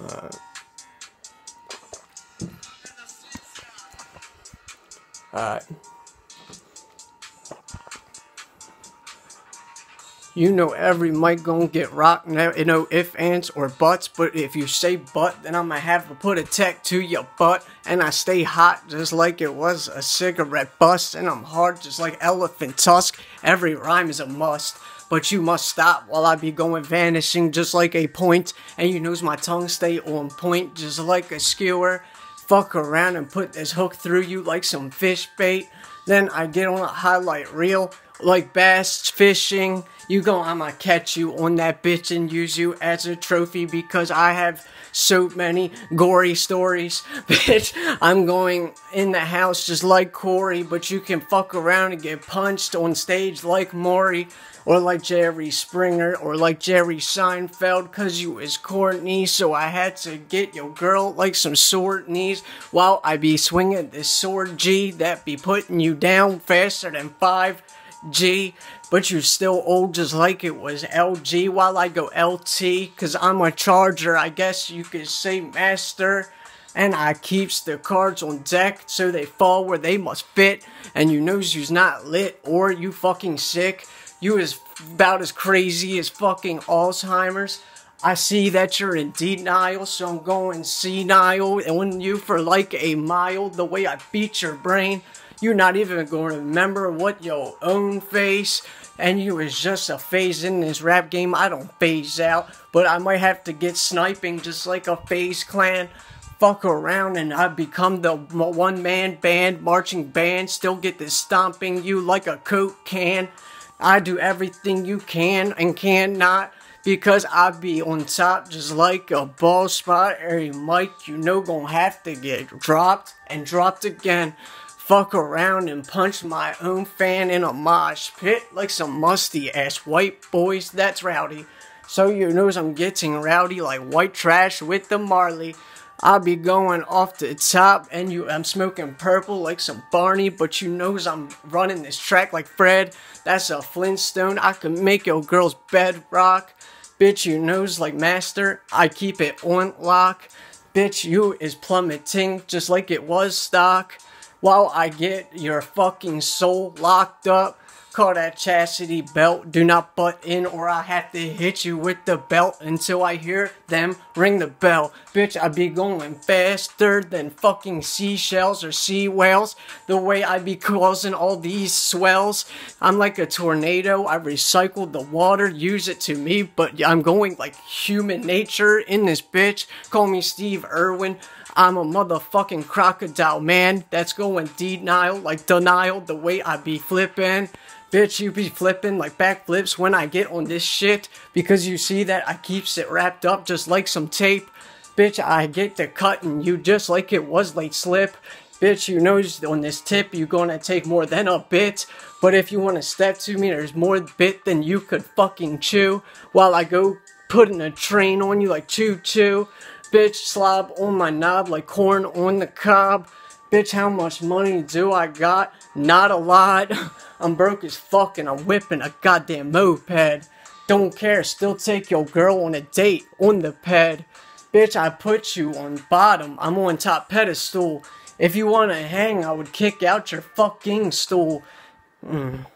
Alright. Alright. You know every mic gonna get rocked, now, you know if, ands, or buts, but if you say butt, then I'ma have to put a tech to your butt, and I stay hot just like it was a cigarette bust, and I'm hard just like elephant tusk, every rhyme is a must. But you must stop while I be going vanishing just like a point, and you knows my tongue stay on point just like a skewer. Fuck around and put this hook through you like some fish bait. Then I get on a highlight reel like bass fishing. You go, I'ma catch you on that bitch and use you as a trophy because I have so many gory stories. Bitch, I'm going in the house just like Corey, but you can fuck around and get punched on stage like Maury or like Jerry Springer, or like Jerry Seinfeld, cause you is corny, so I had to get your girl like some sword knees, while I be swinging this sword G that be putting you down faster than 5G, but you're still old just like it was LG, while I go LT, cause I'm a charger, I guess you could say master and I keeps the cards on deck so they fall where they must fit, and you knows you's not lit or you fucking sick. You is about as crazy as fucking Alzheimer's. I see that you're in denial, so I'm going senile on you for like a mile. The way I beat your brain, you're not even going to remember what your own face. And you is just a phase in this rap game. I don't phase out, but I might have to get sniping just like a phase Clan fuck around and I become the one man band, marching band, still get this stomping you like a coke can. I do everything you can and cannot because I be on top just like a ball spot. Every mic you know gonna have to get dropped and dropped again. Fuck around and punch my own fan in a mosh pit like some musty ass white boys. That's rowdy. So you knows I'm getting rowdy like white trash with the Marley. I'll be going off the top and you I'm smoking purple like some Barney, but you knows I'm running this track like Fred. That's a Flintstone. I can make your girl's bed rock. Bitch, you knows like master. I keep it on lock. Bitch, you is plummeting just like it was stock. While I get your fucking soul locked up. Call that chastity belt. Do not butt in or I have to hit you with the belt until I hear them ring the bell. Bitch, I be going faster than fucking seashells or sea whales. The way I be causing all these swells. I'm like a tornado. I recycle the water, use it to me, but I'm going like human nature in this bitch. Call me Steve Irwin. I'm a motherfucking crocodile, man. That's going denial, like denial, the way I be flipping. Bitch, you be flipping like backflips when I get on this shit because you see that I keeps it wrapped up just like some tape. Bitch, I get to cutting you just like it was late slip. Bitch, you know on this tip you gonna take more than a bit. But if you wanna step to me, there's more bit than you could fucking chew. While I go putting a train on you like choo choo. Bitch, slob on my knob like corn on the cob. Bitch, how much money do I got? Not a lot. I'm broke as fuck and I'm whipping a goddamn moped. Don't care, still take your girl on a date on the ped. Bitch, I put you on bottom, I'm on top pedestal. If you wanna hang, I would kick out your fucking stool. Mm.